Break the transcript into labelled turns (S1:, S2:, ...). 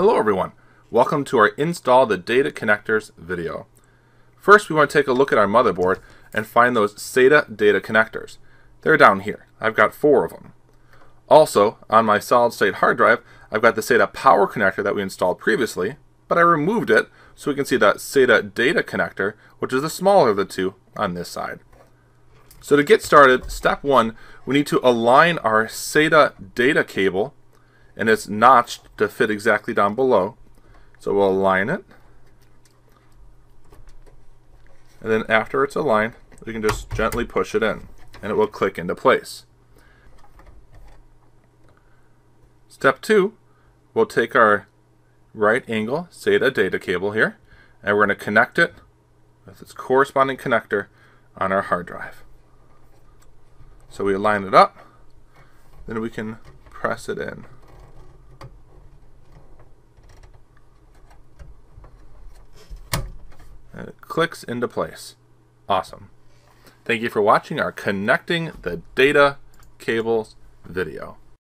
S1: Hello everyone, welcome to our Install the Data Connectors video. First we want to take a look at our motherboard and find those SATA data connectors. They're down here. I've got four of them. Also, on my solid state hard drive, I've got the SATA power connector that we installed previously, but I removed it so we can see that SATA data connector, which is the smaller of the two on this side. So to get started, step one, we need to align our SATA data cable and it's notched to fit exactly down below. So we'll align it. And then after it's aligned, we can just gently push it in and it will click into place. Step two, we'll take our right angle SATA data cable here and we're going to connect it with its corresponding connector on our hard drive. So we align it up, then we can press it in. And it clicks into place. Awesome. Thank you for watching our Connecting the Data Cables video.